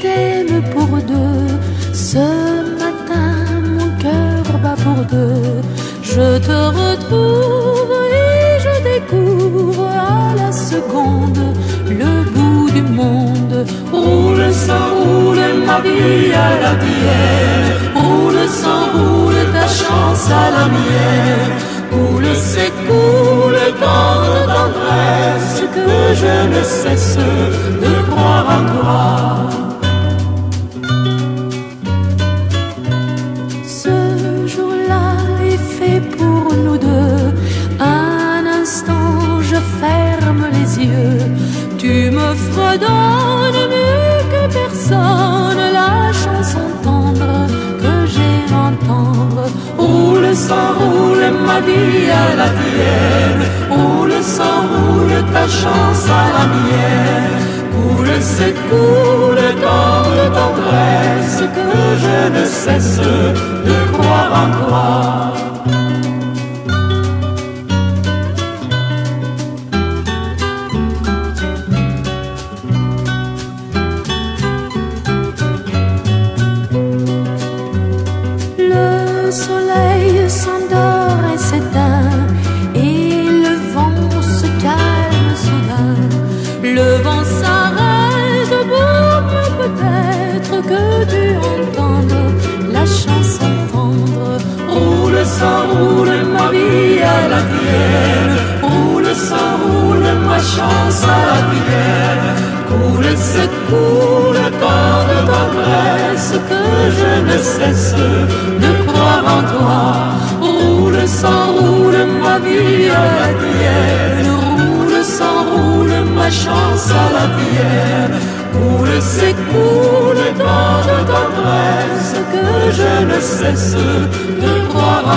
t'aime pour deux. Ce matin, mon cœur bat pour deux. Je te retrouve et je découvre à la seconde le bout du monde. Roule sans roule ma vie à la tienne. Roule sans roule ta chance à la mienne. Coule s'écoule tendre tendresse que je ne cesse de croire en toi. Tu me fredonnes mieux que personne la chanson tendre que j'ai entendre. Roule, s'enroule ma vie à la tienne. Roule, s'enroule ta chance à la mienne. Coule, s'écoule tant de tendresse que je ne cesse de croire en toi. Coule, s'écoule tant de tendresse que je ne cesse de croire en toi. Roule, s'enroule ma vie à la tienne, roule, s'enroule ma chance à la tienne. Coule, s'écoule tant de tendresse que je ne cesse de croire